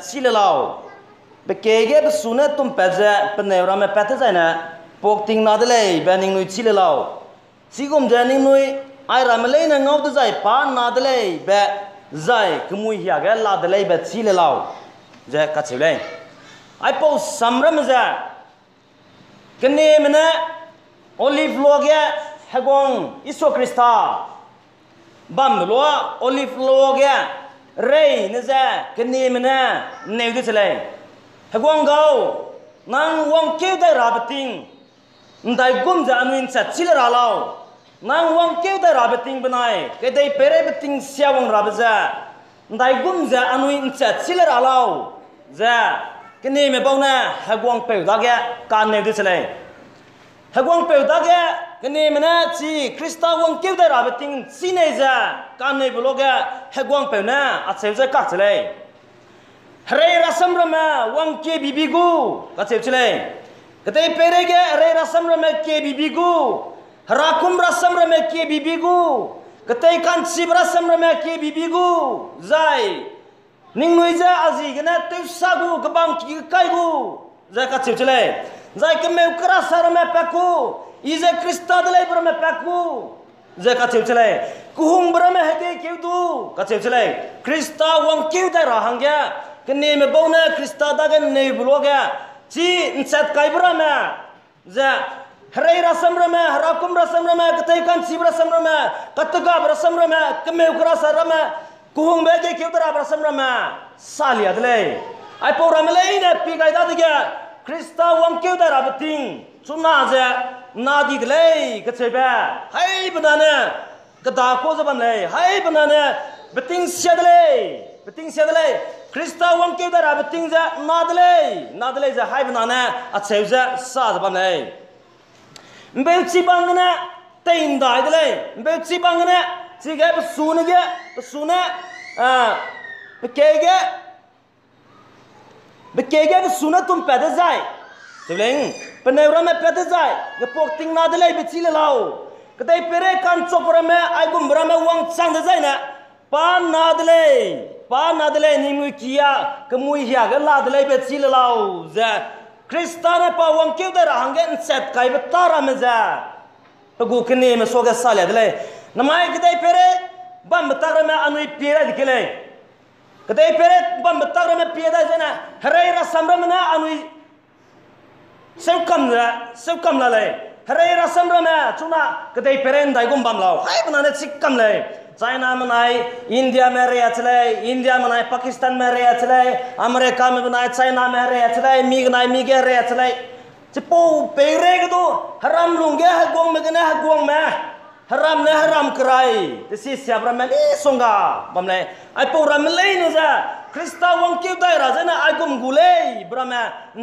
chilelau be kege be sune tum peje penevra me pete jaina pok ting na dele be ning nui chilelau chigum je ning nui ai ramle na ngau be jai kemui hia ge la dele be chilelau je ka chile ai pau samram je kene mena olive loge hegong iso krista. Bam lo olive loge rei ne za kene mena ne du chale hegong go nang wang ke da rabating ndai gum za anuin cha chil ra lao. Nang wang ke da rabating banai ke dai pere bating sia wang rabaza ndai gum za anuin cha chil ra lao. Za kene me bauna hegong pe da ge kan ne du chale hegong pe da ge kene mana si Krista Wong kau dah rapat ting sini aja, kau ni belok ya, heguang pernah, atsel saya kat sini. Hari rasam rama Wong ke bibi ku, kat sini. Ketai pergi hari rasam rama ke bibi ku, rakum rasam rama ke bibi ku, ketai kanci rasam rama ke bibi ku, zai. Ning nuja azi kena tuh sagu kebang kikai ku, zai kat sini. Zai kau mau kerasa rama pakai ku. इजे क्रिस्ता दले ब्रम पेकु। जे काचे चले कुहुम ब्रम हेगे केदु काचे चले Crysta वं केदे रहंगे कने में बोने क्रिस्ता दगे ने ब्लोगे ची इनसेट काय ब्रम जे हरे रसम रमे हराकुम रसम रमे कतई कान सिब रसम रमे कतगा रसम रमे कमे उकरा सर रमे कुहुम बेगे केदरा रसम रमे साली अदले आई पोरम लेने पिगाई दादगे क्रिस्ता वं केदरा बतिंग? सुना जे। नादी गले कछे पे हाय बनाने कदाको से बन ले हाय बनाने बतिंग सियादले बतिंग सियादले क्रिस्टा वन के दर बतिंग जा नादले नादले जा हाय बनाने अच्छे उसे साथ बन बेची बंग ने तेंदा दाई बेची बंग ने ठीक है के बस आ के के बस के के तुम पैदा जाए तो लेंगे Pene urame pete zai, ge pok ting na dele be tile lao. Pere kan chopura me ai gum wang sang dezai na. Pa na dele, pa na dele ni mu kia, ke mu hia ge la dele be tile lao. Kristana pa wang kiu de rang ge kai betara me ze. Pe kene me so ge sale dele. Namai kete pere bam tara me anui pere dikele. Kete pere bam tara me pere dele na. Hrei rasamra me na anui seu kam la seu kam la le harai ra samram na chuna kadai peren dai gum bam lao hai bana ne sik kam le China में नाई India में रहे चले India में नाई पाकिस्तान में रहे चले अमेरिका में नाई चाइना में रहे चले मीग नाई मीगे रहे चले चिपो पेरे के दो हराम लूंगे है गोंग में गने है गोंग में हराम ने हराम कराई तसी सेब्रा मेले सोंगा बमले आइ पुरम लेनो जा क्रिस्ता वंग क्यू दाय राजा ना आइ गुम गुले ब्रा मे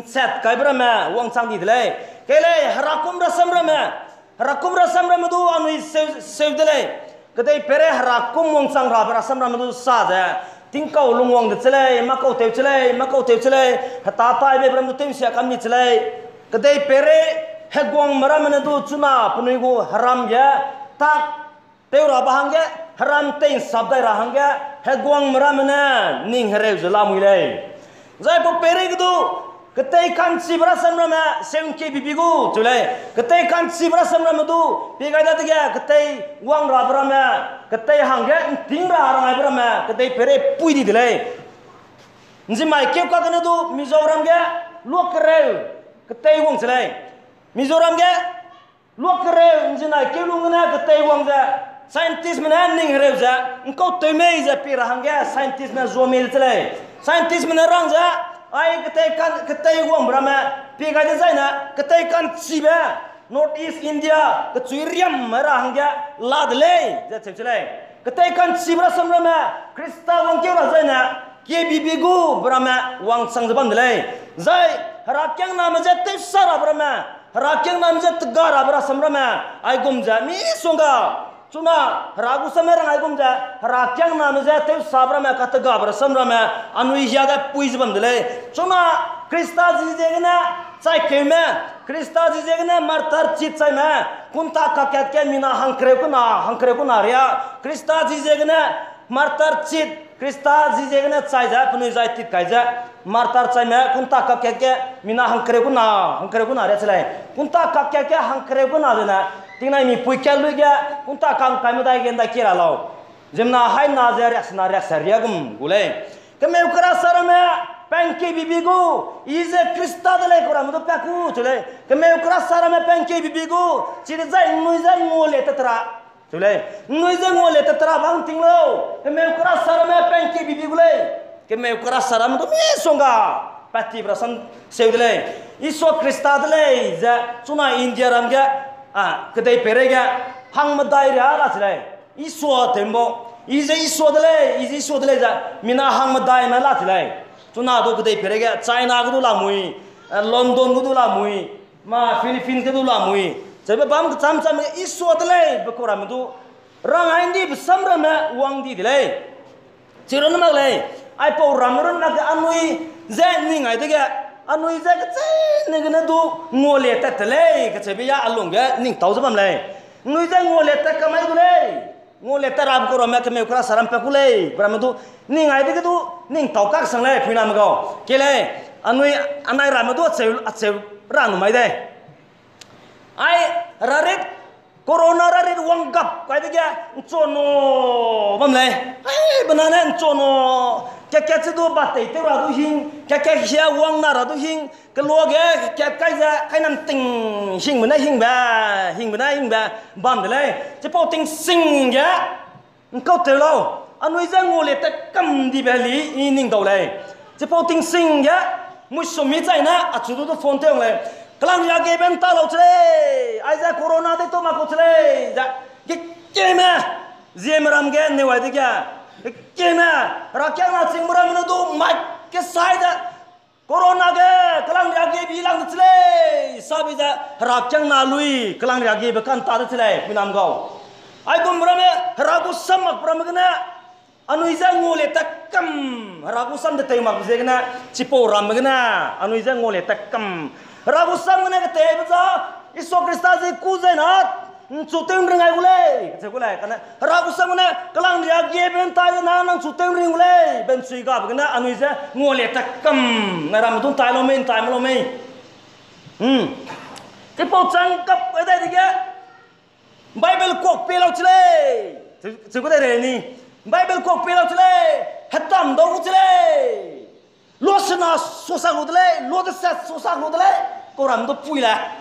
सेट काय ब्रा मे वंग चांग दिले केले हराकुम रसम रे मे हराकुम रसम रे मदु अनु सेव सेव दिले कदे पेरे हराकुम वंग चांग रा रसम रे मदु सा जा तिंग का उलुंग वंग चले मको तेव चले मको हता पाय बे ब्रा मरा मने दु चुना पुनुगु हराम या tak teura bahangge haram tein sabdai rahangge hegwang meramena ning hereu jelamui le zai po pere gdu ketai kan sibra samrama semke bibigu tule ketai kan sibra samrama du pigai da tiga ketai wang ra brama ketai hangge ting ra rangai brama ketai pere pui di dile nji mai keu ka kana du mizoram ge luak reu ketai wang chele mizoram ge luak reu nji na keu lu ngana ketai wang za scientist mana ning reu za engkau temei za pi rahang scientist na zomel chele scientist mana rang za ai ketai kan ketai wang brama pi ga de zaina ketai kan chiba north east india ke chuiriam rahang ge lad le za chele ketai kan chibra samrama krista wang keu zaina ke bibigu brama wang sang zaban dile zai harakyang nam je te sara brama राकिंग नाम जे तगार आवरा सम्रम है। आई गुम जाए मी सुंगा। चुना रागु समेरा आई गुम जाए राकिंग में मुझे ते उस में कत गाबर सम्रम है। अनुयिया दे पुइज बंद चुना क्रिस्टा जी जगने साई क्यों में। क्रिस्टा जी जगने मर्तर चित साई में। कुंता का कहते मीना हंकरे को ना, हंकरे को ना रिया। क्रिस्टा जी जगने मर्तर चित chit krista ji je ne chai ja pnu jai tit kai martar chai me kunta ka ke mina hankre ko na hankre ko na ria kunta ka ket ke hankre ko de na tingnai mi pui ke kunta kam mu dai kira lao jemna hai na ja ria sna ria sa gule ke ukra sar me penke bibigu ize krista dele kura mudo paku chule ke ukra sara me penke bibigu chiri zai nui zai ngole tatra nui zai ngole tatra bang tinglo ke me ukra sara me penke bibigu le ke me ukra sara mudo me songa pati brasan sevdele iso krista dele za chuna india ramga a kedai perega hang madai ra la chule iso tembo ize iso dele ize iso dele za mina hang madai ma la chule tuna do kudai perega china kudu la mui london kudu la mui ma philippines kudu la mui Sebab bam sam sam isu adalai berkurang itu. Rang ain di besam rama uang di dilai. Ciron mak lai. Ai pau ramron nak anui zai ni ngai dega. Anui zai ke zai ni kena tu ngole ta telai ke sebi ya alung ga ning tau sebam lai. Ngui zai ngole ta kamai tu lai. Ngole ta ram ko rama ke me ukra saram pe ku lai. Bram tu ni ngai dega tu ning tau kak sang lai phina mak kau. Ke lai anui, anai ram tu atsel atsel ranu mai dai ai rarit? Corona rarit wang gap. Kai dia chono bam le. Ai banana chono cái kya chidu ba te te ra du hing. Cái cái hia wang na ra du hing ke lo cái cái kai cái năm nam ting. Hing mana hing ba. Hing mana hing ba. Bam le che po ting sing ya ko te lo anui za ngo le ta kam di ba li i nhìn đầu này, che bảo ting sing ya mỗi số mi zai na a chu du do phone te này. Lah, kalau ni agi bentar lau cile, aja corona deh tu makut cile, jadi kena ziaran gian ni wajib ya, kena rakyat macam mana mana tu mak side corona ke, kalau ni agi bilang cile, sabi jadi rakyat nalui, kalau ni agi bukan tadi cile, minam kau, aku mana ya, ragu semak mana kena. Anu izah ngole takkam, ragusan detai mak bisanya cipu ram bisanya, anu izah ngole takkam, ragu sam gna ke te bza iso krista ze ku ze na chutem ring ai gule che gule kana ragu sam gna kalang dia ge ben ta na nang chutem ring gule ben sui ga gna anu iza ngole takam na ram tun tai lo men tai lo me hm cipo chang kap dai dia bible kok pe lo chle che gule re ni Bible ko pelo chile hatam do chile lo sna so sa lo dele koram tu pui lah.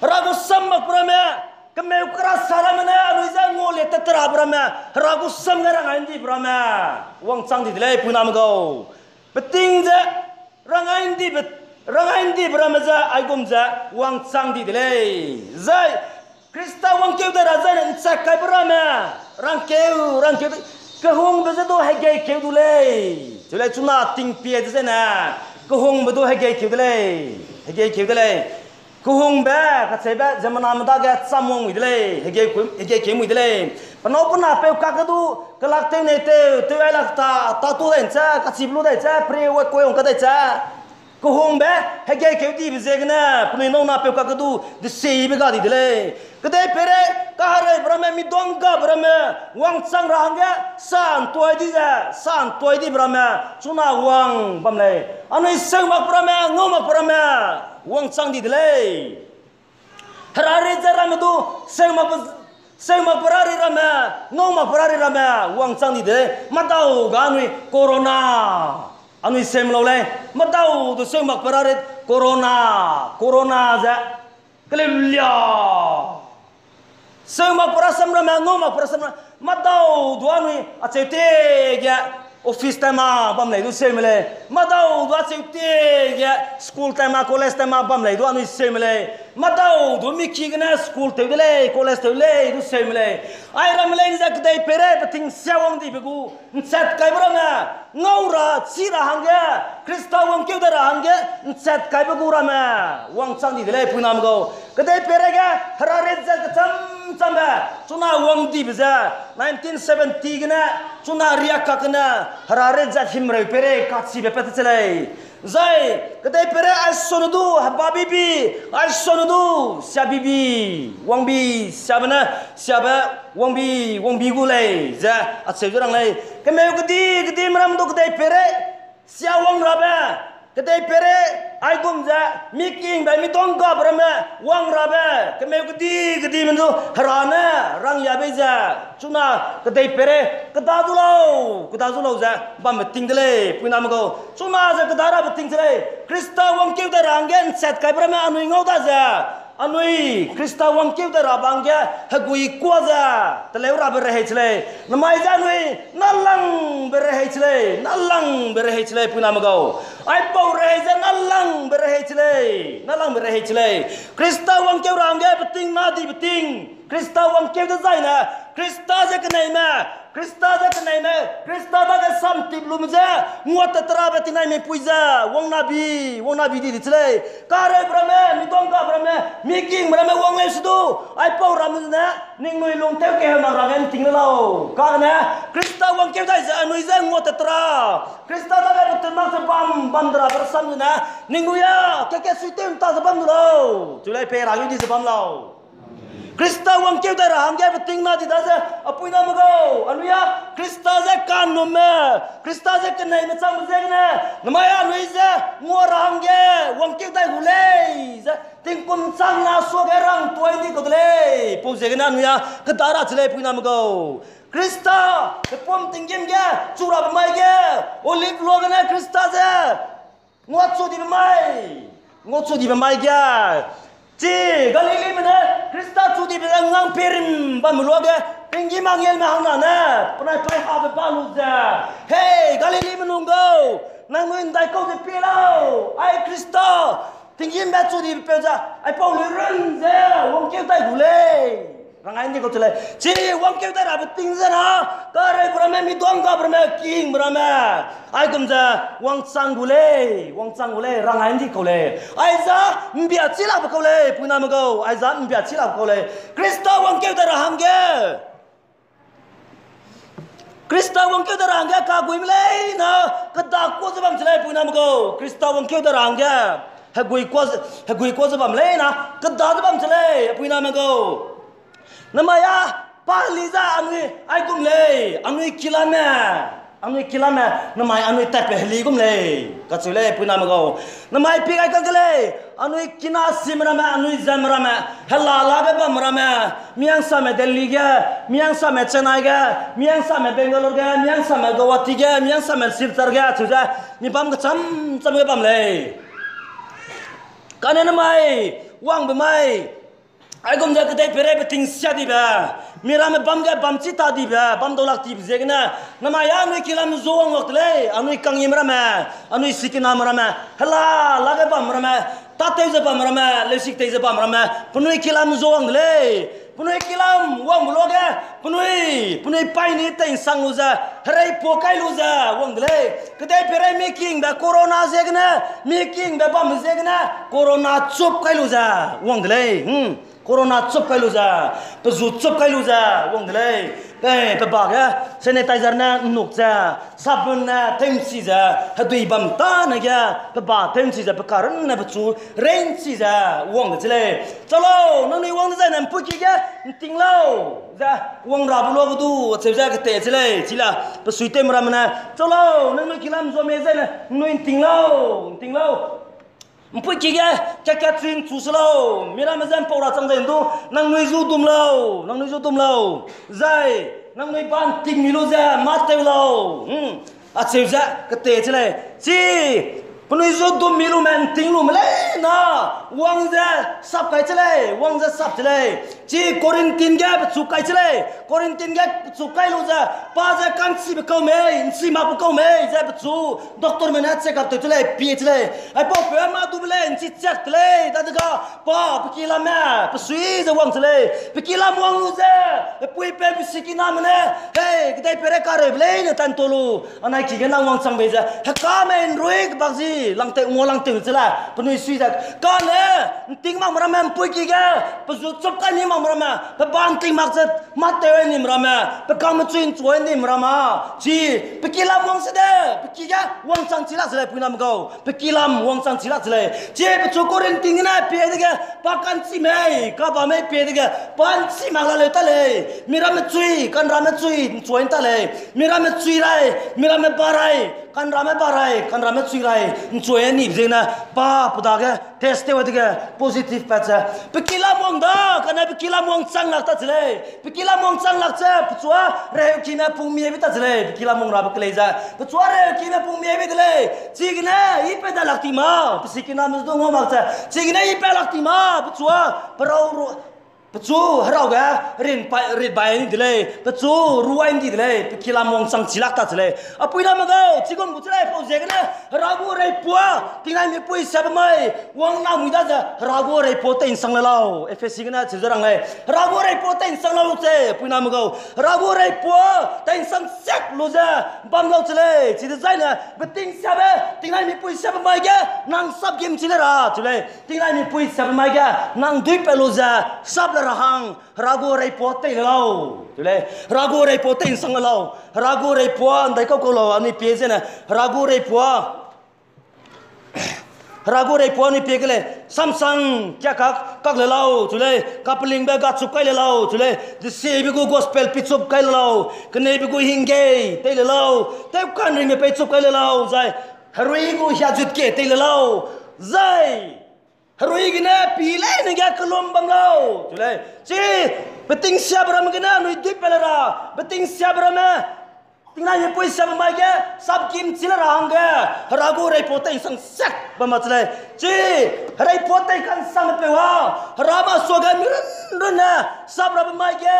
Ragu sama koram ya. Kami ukuran sara mana ya? Nuzi ngoleh tetra koram. Ragu sama orang ini koram. Wang sang di dalam pun am kau. Beting je. Orang ini bet. Orang ini koram je. Aku je. Wang sang di dalam. Zai. Krista wang kau dah rasa nak cakap koram rang Orang kau, orang kau. Kehong bezat tu hegai kau dulu le. Jadi cuma ting pi aja sana. Kehong bezat tu hegai kau dulu le. hege ke dile kuhung ba ka seba zamana mada ga samong idle hege ku hege ke mu idle pano puna pe ka ka du kalak te ne te te ai lakta ta tu den cha ka siblu de cha, pre wa ko yong ka de cha. कहूँ बे है क्या क्यों दी बिजेग ना पुनी नौ ना पे का कदू दिसे ही बिगा दी दिले कदे पेरे कहरे ब्रह्मे मिदोंगा ब्रह्मे वंग संग रहंगे सां तोई दी जा सां तोई दी ब्रह्मे चुना वंग बमले अनु इस संग मक ब्रह्मे नौ मक ब्रह्मे वंग संग दी दिले हरारे जरा में संग मक संग मक परारे रमे नौ मक परारे रमे वंग संग दी दे मताओ गानुई corona อันนี้เสียมเราเลยมาเต้าตัวเสียงบักปาราเรตโคโรนาโคโรนาจ้ะก็เลยลี้ยเสียงบักปาราสัมรมังงมบักปาราสัมรมาเต้าตัวนี้อาเจตีแกออฟฟิศเต็มมาบัมเลยตัวเสียมเลยมาเต้าตัวเจตีแกสกูลเต็มมาคอลเลสเต็มมาบัมเลยตัวนี้เสียมเลย madaw do mi kigna school tewle college tewle du semle ai ramle zak dai pere pating sewang di begu nsat kai branga ngaura sira hangge krista wang keu dara hangge nsat kai begu rama wang sang di dile punam go kadai pere ga harare tam, cham cham ba chuna wang di bza 1970 gna chuna riya kakna harare zak himre pere katsi be patsle Zai, kata pere as sonudu haba bibi, as sonudu sia bibi, wang bi sia mana, sia ba wang bi wang bi gule, za at sejurang lai. Kemeu kedi kedi meram tu Kedai pere, aikum za, miking ba, mi tongka berama, wang rabe, kemeu kedi, kedi mendu harana, rang ya beza, cuma kedai pere, kedai dulu, kedai dulu za, ba meting dale, puna mago, cuma za kedai rabe ting dale, Krista wang kita rangen set kai berama anu ingau ta za, anui krista wang keu da rabang ya hagui kwaza ta leura bere hechle namai ja anui nalang bere hechle nalang bere hechle puna mago ai pau re ja nalang bere hechle nalang bere hechle krista wang keu rang ya beting na di beting krista wang keu da zaina krista ja kanai ma Krista da ke nai me Krista da ke sam tip lu mje ngwa ta tra be tinai me puiza wong nabi wong nabi di tle kare brame mi dong ka brame mi king brame wong le sudu ai pau ram na ning nui lung te ke na rangen ting lo ka na Krista wong ke dai za nui za ngwa ta tra Krista da ke tu ma se bam bam dra ber sam na ning ya ke ke su te ta za bam lo tu lai pe ra yu di za bam lo Krista wang kêu ta rahang kêu ting na di dasa apui na mago anu ya Krista ze kan no me. Krista ze me chang ze na nama ya anu ngo rahang ge wang kêu ta hu le ze ting kum chang na so ge rang tuai ni ko le pu ze na anu ya ka ta ra chle pui na mago Krista ke pom ting gem ge chura ba mai ge olive lo ge na Krista ze ngo chu di ba mai. Ngo chu di ba mai ge chi galili mana krista chu di bela ngang perim ba mulwage pingi mangel ma hangna na pnai pai ha be balu za hey galili manungo nang mo indai ko de pelo ai krista pingi me chu di pe za ai pau le ren za wong keu tai gule rang ai ni ko tele chi wong keu tai ra ting za na ka re bra me mi dong ka bra me king bra me ai kum za wong sang gule wong sang gule rang ai ni ko le ai za mbia chi la ba ko le pu na ma go ai za mbia chi la ko le krista wong keu tai hang ge Krista wong keu da rangga ka gui mle na ka da ko za bam chle pu na ma go Krista wong keu da rangga ha gui ko ha gui ko za bam le na ka da za bam chle pu na ma go nama ya anui ai gum le anui kilame anui kilame nama anui ta pe hli gum le ka chule pu na ma go nama pi ai ka gale anui kina simra ma anui zamra ma hella la be bamra ma miang sa me delhi ga miang sa me chennai ga miang sa me bangalore ga miang sa me guwahati ga miang sa me silchar ga chuja ni bam ga cham cham ga bam le kanena mai wang be mai ai gom ja kedai pere be ting sia di ba mira me bam ga bam chi ta di ba bam dolak ti ze gna na. Ma ya nu kilam zo wang wakt le. Anu kang yim ra ma anu sikina ma ra ma hala la ga bam ra ma ta te ze bam ra ma le sik te ze bam ra ma punu kilam zo wang le. Kilam wang lo ga punu punu pai ni te sang lu za hrai po kai lu za wang le. Kedai pere making da corona ze gna making da bam ze gna corona chup kai lu za wang le. Hm corona chop kai lu za pe zu chop kai lu za wong le pe pe ba ga sanitizer na nuk za sabun na tem si za ha dui bam ta na ga pe ba tem si za pe karan na pe chu ren si za wong de le chalo nang ni wong za nam pu ki ga ting lao za wong ra bu lo bu du che za ka te che le chi la pe sui tem ram na chalo nang ni kilam zo me za na noi ting lao ting lao 不急个，这个真出事喽！米拉们咱跑了长城都，能没入洞喽，能没入洞喽，在能没办定米路在马头喽，嗯，啊，就是个带起来，是。Punui zo dum mi lu men ting lu mle na wang za sap kai chele wang za sap chele chi korin tin ga chu kai chele korin tin ga chu kai lu za pa za kan si be ko me si ma bu ko me za bu chu doctor men hat check up to chele pi chele ai po pe ma du mle chi check chele da da pa pu ki la ma pu sui za wang chele pu ki la wang lu za e pui pe bi si ki na mne hey gdai pere ka re ble ne tan tolu anai ki ga na wang chang be za ha ka men ruik bak ji đi lăng tệ ngô lăng tử chứ là bà nuôi suy ra con nè tính mạng mà mẹ bùi kì gà bà dù chụp cái nhìn mạng mà mẹ bà bàn tính mạng giật mắt tệ ơi nhìn mà mẹ bà cao mà chuyên chuối nhìn mà sang chỉ là sẽ lại bùi nằm gầu sang chỉ là sẽ lại chỉ bà chú cô rin tính nè bìa đi gà bà căn chỉ mẹ cả bà mẹ bìa đi gà ta lệ mì ra mẹ chui căn ra ta lệ mì ra mẹ chui ra 간람에 바라에 간람에 츠이라에 조엔이 제나 바 부다게 테스트 되게 포지티브 빠자 비킬라 몽다 간에 비킬라 몽짱 낙다 지레 비킬라 몽짱 낙자 부츠와 레우키나 푸미에 비타 지레 비킬라 몽라 바클레자 부츠와 레우키나 푸미에 비들레 지그나 이페다 낙티마 비시키나 무스도 모 막자 지그나 이페 낙티마 부츠와 브라우로 Pachu harau ga rin pa rin bai ni dile pachu ruai ni dile pikila mong sang silak ta dile apui da ma ga chigom bu chai po je ga harau go bỏ, pua tingai me pui sab mai wang na mu da ja harau go rai po ta insang lao fsc ga na che jarang lai harau go rai po ta insang lao che pui na ma ga harau go rai pua ta insang sek lo ja bam lao chile chi da zai na ba ting sab tingai me pui sab mai ga nang sab gem chile ra chile tingai me pui sab mai cái, nang dui pe lo ja sab rahang rago rai po te lao tule rago rai po te insang lao rago rai po andai ko ko lao ani peje na rago rai po rago rai po ni pegle samsang kya ka kak le lao tule kapling ba ga chukai le lao tule the save go gospel pi chup kai lao kne bi go hinge te le lao te kan ring me pe chup kai le lao zai harui go hya jut ke te le lao zai Harui gina pile nega kelom bangau. Tulai. Si, beting siap ramu gina duit pelera. Beting siap ramah tinggal ni pui siapa mai ke sab kim cila rahang ke ragu rai potai sang sak bamatlai ci rai potai kan sang pewa rama soga mirun runa sab rab mai ke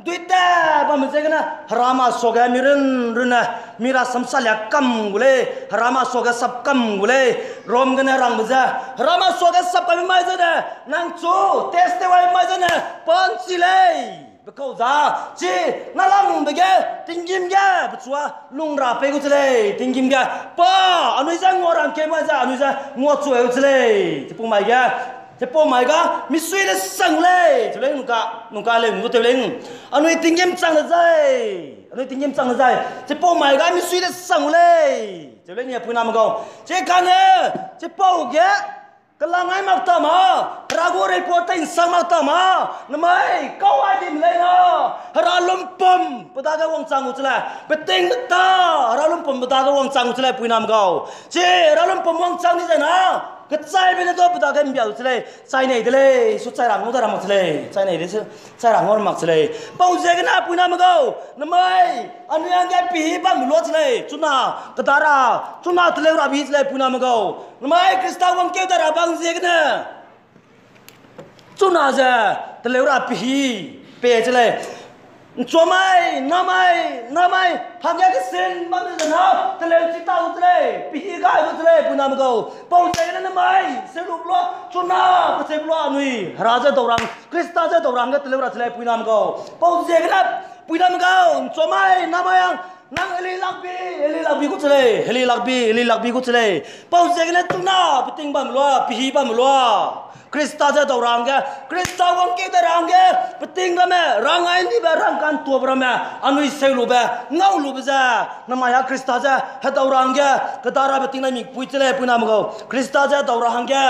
duita bamatlai kana rama soga mirun runa mira samsal ya kam gule rama soga sab kam gule rom gana rang baza rama soga sab kam mai zana nang chu teste wai mai zana pon silai bị câu giá. Chỉ nó lăng bị cái tình kim kia bị chúa lung ra bị cái này tình kim kia, ba anh nói rằng ngồi làm kem mà ra anh nói rằng ngồi chúa cái này chỉ bông mày cái chỉ bông mày cái mi suy nó sang lên chỉ lấy nụ ca nụ ca lên nụ tiêu lên anh nói tình kim sang là dây anh nói tình kim sang là dây chỉ bông mày cái mi suy nó sang lên chỉ lấy nhà phu nam cái chỉ cái này chỉ bông cái Kelangai mak tama, ragore kuota insang mak tama, namai kau adim lena, haralum pom, pedaga wong sangu cila, beting beta, haralum pom pedaga wong sangu cila puinam kau, cie, haralum pom wong sangu cila, 그 짧이라도 부탁은 비아우슬레 짜이네이들레 수짜랑 오다라 막슬레 짜이네이들 짜랑 오라 막슬레 빠우제그나 뿌나마고 너마이 안양게 비방 눌러슬레 주나 그다라 주나 들레우라 비슬레 뿌나마고 너마이 크리스타원 깨다라 방제그나 주나자 들레우라 비 빼슬레 조마이 나마이 나마이. 방향이 센 맘이잖아 들레 지타우 들레. 비가 이거 들레. 부남고 뽕쟁이는 마이. 세루블로 존나 그세블로 누이. 라자 도랑 크리스타자 도랑 그 들레브라 들레 부남고 뽕쟁이는 부남고 조마이 나마양. Nang eli lakbi eli lakbi ko tele eli lakbi eli lakbi ko tele bao chạy cái na tu na bị ting bam lo bị hi bam lo Krista je to rang ge Krista wong ke de rang ge peting la me rang ai ni ba rang kan tu bra me anui se lu ba ngau lu ba za na ma ya Krista je ha to rang ge ka ta ra peting na mi pui chele pu na mo Krista je to rang ge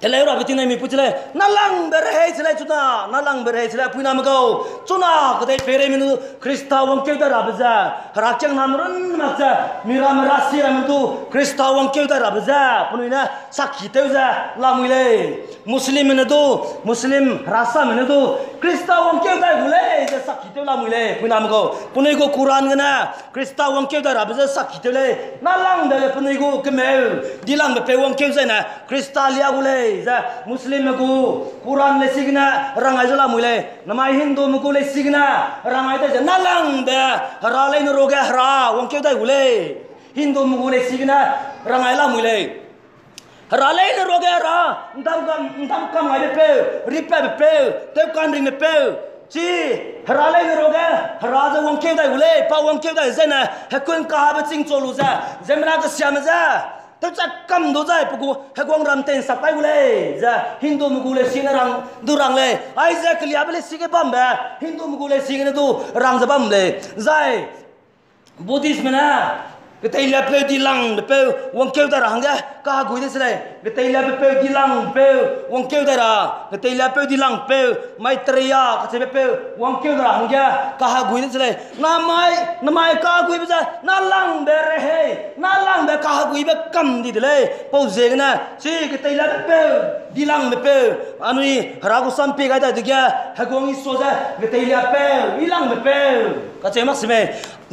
Tela ora bitina mi putile nalang berhe sila chuna nalang berhe sila puna mago chuna kade pere minu krista wangke da rabza rakchang namrun makza mira marasi ramantu krista wangke da rabza punina sakhite za lamule muslim minudu muslim rasa minudu krista wong keu dai gule je sak hiteu la mule punam go punai go kuran gana krista wong keu dai rabe je sak hiteu le na lang de punai go kemel dilang be pe wong keu zaina krista lia gule je muslim go kuran le signa rangai jala mule namai hindu mu le signa rangai de na lang de ra le no roga ra wong keu dai gule hindu mu le signa rangai la mule ra le no roga ra ndam ndam kam ngai pe ripe pe te kan ring pe chi ra le no roga ra za wong ke dai gule pa wong ke dai zena ha kun ka ba ching cholu za zemra ka syam za chắc cầm đồ dây phụ cụ hay ram tên sắp tay gule dạ hindu mu gule xin rang du rang le ai dạ cái liab le xin cái băm bè hindu mu gule xin du rang za băm le dai buddhist mana tay là pe đi lăng pe wang kêu ta cái cả gối đấy này cái tay là pe đi lăng pe wang kêu ta ra tay là pe đi lăng pe mai triya cái tay pe wang kêu ta rằng cái cả gối đấy này na mai na mai cả gối bây giờ na lăng bè re he na lăng bè cả gối bè cầm đi đấy bao giờ cái này chỉ cái tay là pe đi lăng pe anh ấy ra có sam pe đó được cái hay quang ý số ra cái tay là pe đi lăng pe cái chế mắc gì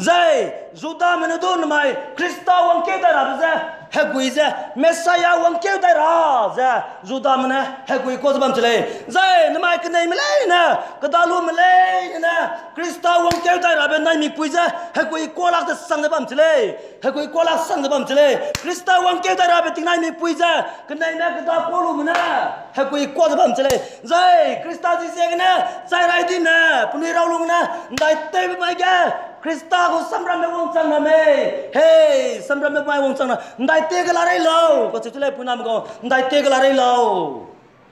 zai zuta mena do namai krista wang ke da ra za he gui za mesaya wang ke da ra za zuta mena he gui ko zbam chale zai namai ke nei mele na ka da lu mele na krista wang ke da ra be nai mi pui za he gui ko lak da sang bam chale he gui ko lak sang bam chale krista wang ke da ra be ting nai mi pui za ke nei na ka da ko lu mena he gui ko zbam chale zai krista ji se na zai rai din na puni rau lu na dai te mai ga Krista ko samram me wong chang na me hey samram me mai wong chang na ndai te ga la rai lo ko chu chule punam ko ndai te ga la rai lo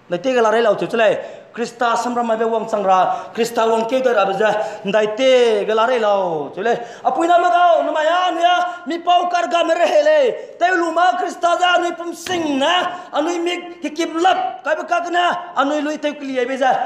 ndai te ga la rai lo chu chule Krista samram me wong chang ra Krista wong ke da ra ba ndai te ga la rai lo chule apui na ma ko na ma ya nu ya mi pau kar ga me re le te lu ma Krista ja nu pum sing na anu mi ki kip lap ka ba ka na anu lu te kli ai be ja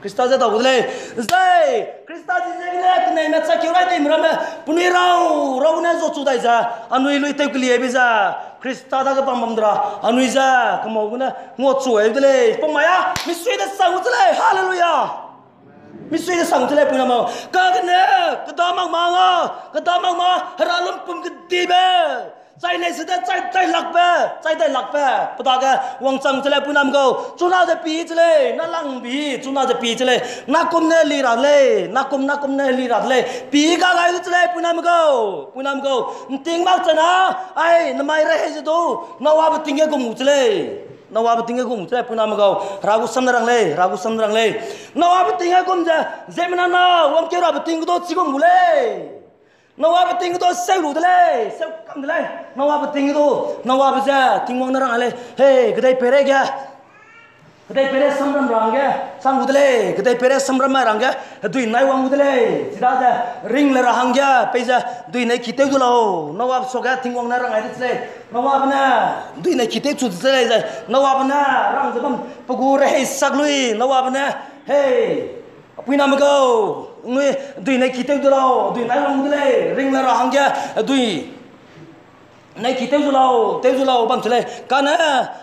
크리스타자 다 오들레 자이 크리스타지 제글레 그네 메차 키우라데 미라메 부니라우 라우네조 추다이자 아누이로이 테클리에비자 크리스타다가 밤밤드라 아누이자 그모구나 모추 에들레 뽕마야 미스이데 상우들레 할렐루야 미스이데 상들레 부나마 까그네 그다막 망아 그다막 마 하랄름 뿜그 디베 在那时代，在在六呗，在在六呗，不大个往上之类不那么高，做那只鼻子嘞，那浪鼻，做那只鼻子嘞，那公那里啦嘞，那公那公那里啦嘞，鼻个来之类不那么高，不那么高，你听嘛真啊，哎，那买来还是多，那我不听个公之类。na wa batinga gum tse puna ma gau ragu samrang le ragu samrang le na wa batinga gum ja zemna na wam ke ra नवाब तिंगदो सैलुदलाय सौ कंदलाय नवाब तिंगदो नवाब जा तिंगवांग रांगले हे गदै पेरे गया गदै पेरे समरम रांगे सांगुदले गदै पेरे समरम रांगे दुई नाय वांगुदले सिदा जा रिंग ले रांगे पेजा दुई नाय किते गुलो नवाब सोगा तिंगवांग रांगायले नवाब ना दुई नाय किते चुजले जाय नवाब ना रांग जबम पगुरे हे सगलुई नवाब ना हे Pui nam go, ngươi tùy này kỳ tiêu từ lâu, tùy này không lê, ring là hàng kia, tùy này kỳ tiêu từ lâu, tiêu từ lâu bằng chơi, cái này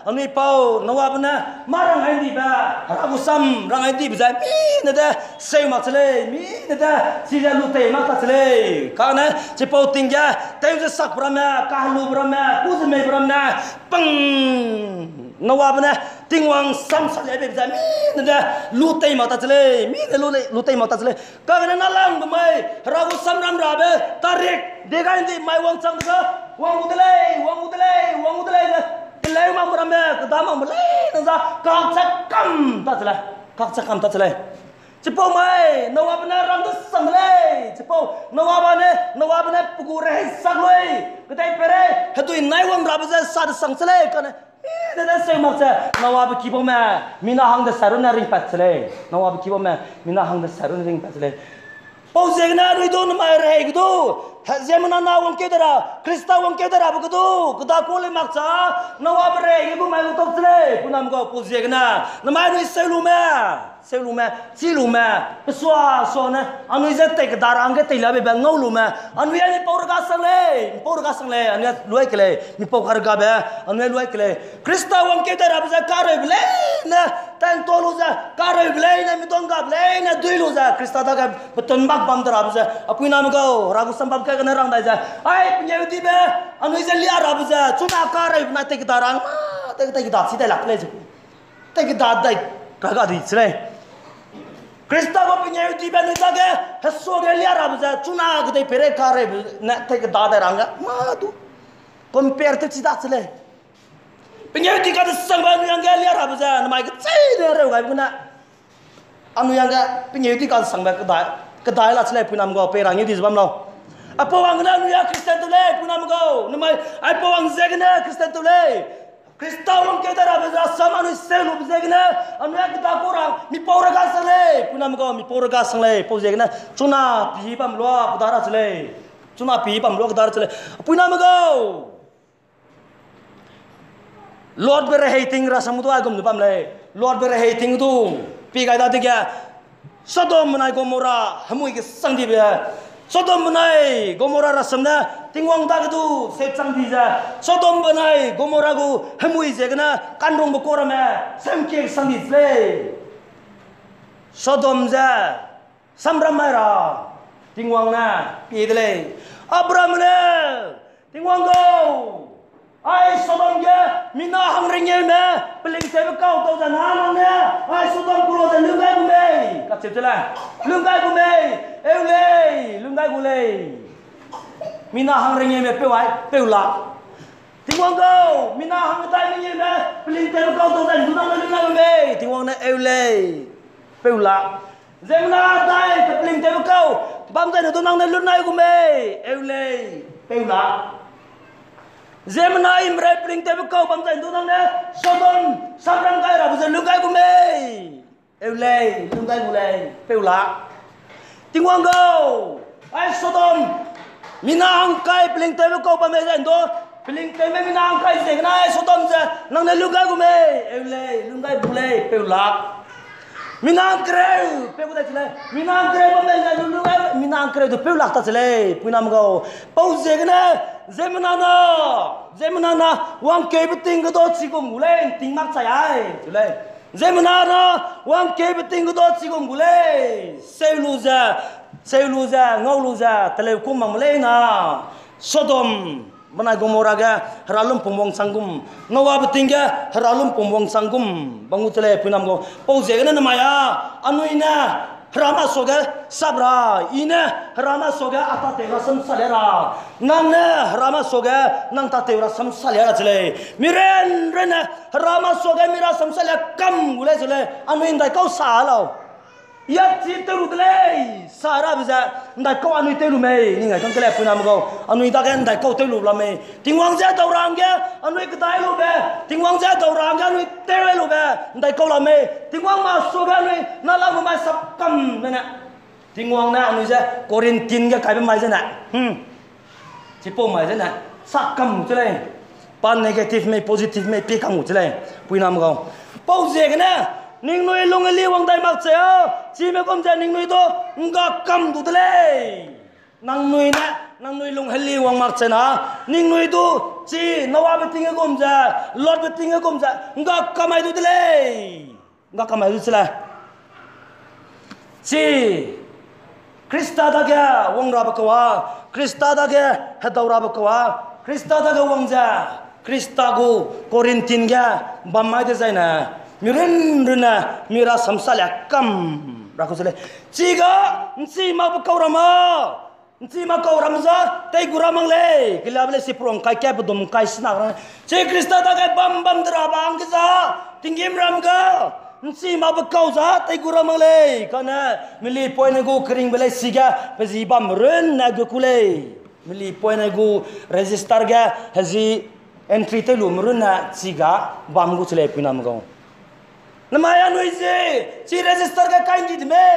anh ấy bao nó vào bên này, mà rằng anh đi ba, ra bu sam, rằng anh đi bây giờ mi nè ta, xây mà chơi, mi nè ta, chỉ là lúc tây mà ta chơi, cái này chỉ bao tiền kia, tiêu từ sắc bram này, cá lù bram này, cú gì mấy bram này, bang, nó vào bên này. Tingwang sam sa le be za mi na lu tai ma ta chale mi na lu lu tai ma ta chale ka na na lang mai ra gu sam ram ra be ta tarik de ga indi mai wang chang ga wang udle wang udle wang udle na le ma mu ram be da ma mu le na za ka cha kam ta chale ka cha kam ta chale Cepo mai, nawa bana ram tu sang le. Cepo, nawa bana, nawa bana pugu reh sang le. Kedai pere, hatu nai Nədən söyməkcə? Nawabı ki bu mən, minahangda sərun ərin pətləyim. Nawabı ki bu mən, minahangda sərun ərin pətləyim. Bozegna rüydun mərhəgdu. Me mina hang de sarun ring patsle Pau zegna ri do na mai re gdo zemna na wong ke krista wong ke dara bu gdo gda ko le maksa nawab re ibu mai to tsle punam go pau zegna na mai ri selu me selu me chilu me swa so anu ze te darang ke te be ngau lu me anu ya ni pau ga sang le pau ga le anu luai kle mi pau har ga be anu luai kle krista wong ke dara kare ble na tan to za kare ble na mi dong ble na dui za krista da ga beton bak bam dara bu nam go ragu sam bam ka cái kana rang dai za. Ai punya uti be. Anu isa li arab za. Chuna ka rai na te kita rang. Ma te kita kita si dai lak le cái đó kita dai. Ka ga di này, krista go punya uti be nu ta ge. Hasso ge li arab za. Chuna ga dai pere ka rai na cái đó dai rang ma tu compare te chi da chle punya uti cái đó sang ba nu yang bây giờ, nó mày cái mai ge rồi, cái bữa ga anh na. Anu yang ge punya cái đó sang ba ka dai ka dai la chle pu nam go pe rang ni di zbam lo. Apa wang na nuya Kristen tu le punam go namai apa wang zegna Kristen tu le Krista wang kita dah bersama anu selu bezegna anu yang kita kurang mi pora gasang le punam go mi pora gasang le pau zegna cuna pi pam lua kudara cele cuna pi pam lua kudara cele punam go Lord bere hating rasa mutu agam tu pam le Lord bere hating tu pi kai dah tiga Sodom menai Gomora hamui ke sang di bia Sodom benai Gomora rasamna tingwang dagdu secang diza Sodom benai Gomora gu hemui zegna kandung bukora me semkiek sandit le Sodom za samram maira tingwang na pidle Abraham ne tingwang go ai sodom ge mina hangringe me peling sebe tao tau dan hano me ai sodom kulo dan lungai gume kat sebe lah lungai gume eu le lungai gule mina hangringe me pewai peula tiwang go mina hang tai me ye me peling sebe kau tau dan dunang lungai gume tiwang na eu le peula zemna tai peling sebe kau bam dai dunang lungai gume eu le peula zemna imre pring te ko bam zai du nang ne sodon sabran kai ra bu zai lu kai bu me eu le lu kai bu le peu la ting wang go ai sodon mina hang kai pring te ko bam zai do pring te me mina hang kai zai na ai sodon zai nang ne lu kai bu me eu le lu kai bu le peu la Minam greu, pe unde tine? Minam greu, bă, mele, nu, nu, minam greu, pe unde lahta tine? Pui n-am gău. Pau zegne, zemna na, zemna na, oam kebe tingă do cigum, ule, în ting mac ca iai, ule. Zemna na, oam kebe tingă do. Sodom. Mana gomora ga haralum pumwang sangum ngawa beting ga haralum pumwang sangum bangu tele punam go pau zegana na anu ina rama soga sabra ina rama soga ata tera sam salera nang ne rama soga nang ta tera sam salera chale miren rena rama soga mira sam salera kam gule chale anu indai kau salau ya chi te ru le sara biza ndai ko anu te lu me ni ngai kan kele puna anh anu ta kan ndai ko te lu la me ting wang ja tau rang ge anu ka dai lu be. Ting wang ja tau rang ge anu te re lu be. Ndai ko la me ting wang ma so be anu na la mo mai sap kam này na. Ting wang na anu ja korin tin ge kai be mai ja hmm. na hm chi po mai ja na sak kam chu le pan negative me positive me pe kam chu le puna câu pau je ge na Ninh nuôi lung li wang dai mak cheo chi me kom ja Ninh nuôi to nga kam du tele nang nuôi na nang nuôi lung bằng wang mak chena Ninh nuôi tu chi nawa be tinga kom ja lot be tinga kom ja nga kamai du tele nga kamai du chela chi, Krista da ga wang ra ba kwa Krista da ga ha Đầu ra ba kwa Krista da ga wang ja Krista go Korintin ga bamai de zaina mirendrina mira samsalya kam rakosle chiga nsi ma bu kaurama nsi ma kauramza tai guramang le kilable si prong kai kya budum kai sna ra che krista ta kai bam bam dra bang za tingim ram ga nsi ma bu kauza tai guramang le kana mili poine go kring bele siga pezi bam ren na go kule mili poine go resistar ga hazi entry te lumruna chiga bam gu chle pinam gaung namaya noise si register ka kain dit me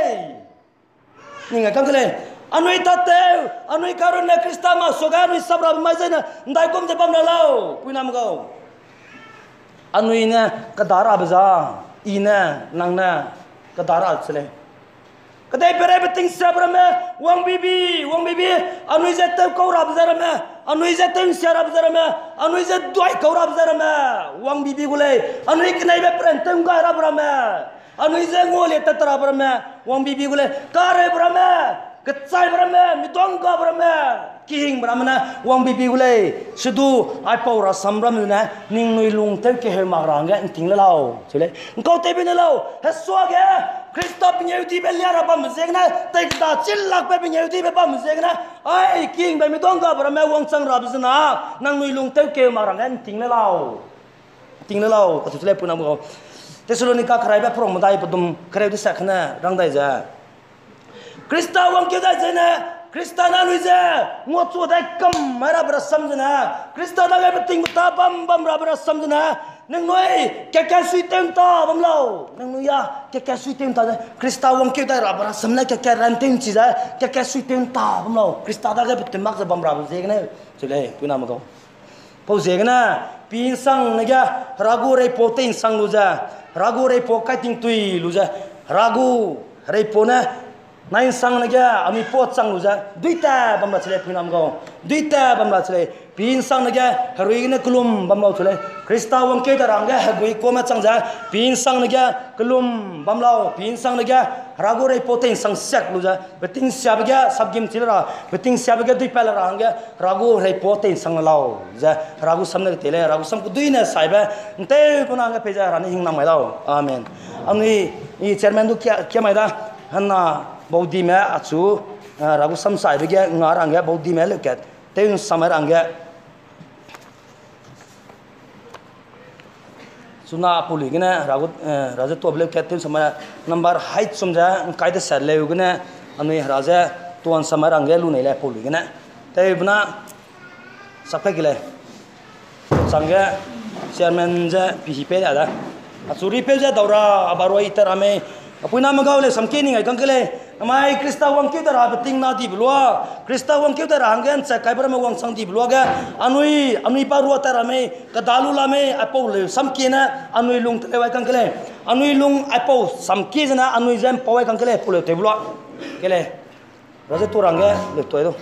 ninga kankle anui tate anui karun na krista ma soga anui sabra ma jena ndai kom je pam na lao kuinam go Anui na kadara baza ina nangna kadara chale Kedai perai beting sabar me, wang bibi, wang bibi, anu izat tau kau rab zara anu izat tau siar rab anu izat doai kau rab zara wang bibi gulai, anu iknai be perentem kau rab anu izat ngoli tetar rab zara wang bibi gulai, kare zara me, kecai zara me, mitong kau zara kihing zara me, wang bibi gulai, sedu, apa ura samram me na, ning nui lung tau kehe magrangge, enting lelau, sile, engkau tebi lelau, hesuake, Krista punya uti belia apa musik na, tek da cilak pe punya uti apa musik na, ai king be mi dong ga bara me wong sang rab sana, nang nui lung teu ke marang kan ting le lau, ting le lau, katu tule pun amu kau, Tesalonika kerai be prong mudai pedum kerai di sakna rang dai ja, Krista wong kau dai jena, kristana lui je ngo chu dai kam mara bra samjana kristana ga ting ta bam bam ra bra samjana nang noi ke ke sui tem ta bam lo nang noi ya ke ke sui tem ta krista wang ke da ra bra samna ke ke ran tem chi ja ke ke sui tem ta bam lo krista da ga tem mak bam ra je ne chule tu na ma ko po je na pin sang ne ga ragu re po tin sang lu ja ragu re po ka ting tui lu ja ragu re po na नाइन संग ने क्या अमी pot संग उजा दूसरा बंबा चले पिनाम को दूसरा बंबा चले पीन संग ने क्या हरुई ने कलुम बंबा चले क्रिस्टा वंग के तरंग क्या हरुई को में चंग जा पीन संग ने क्या कलुम बंबा ओ पीन संग ने क्या रागोरे पोते इन संग सेक लुजा बतिंग सेब क्या सब गेम चल बेटिंग बतिंग सेब क्या दूसरे पहले रहा क्या रागोरे पोते इन संग लाओ जा रागु समने के तेले रागु सम को दूसरे साइबे ते बना के रानी हिंग ना मेरा ओ अम्मी ये चेयरमैन तो क्या क्या मेरा हन्ना बौद्धि मे अचु रघु समे अंगे बौद्धि मे लुक ते समर अंगे सुना पुलिगने रघु राजे तो लुक समय नंबर हाइट सुमजा कई सर लेगने राजे तोन समर अंगे लुने लै पुलिगने तेबना सफेगी संगे चेयरमैन जे पी पे अचू पे जे दौरा बारो इतर हमें अपुना मगौले समके गंकले amai krista wang kyu da rab ting na di blua krista wang kyu da rangen cha kai bra wang sang di blua ga anui anui pa ruwa ta me ka dalu la me apo le sam ki na anui lung te wai kang kele anui lung apo sam ki na anui jam pa wai kang kele pule te blua kele raje tu rang ga le to do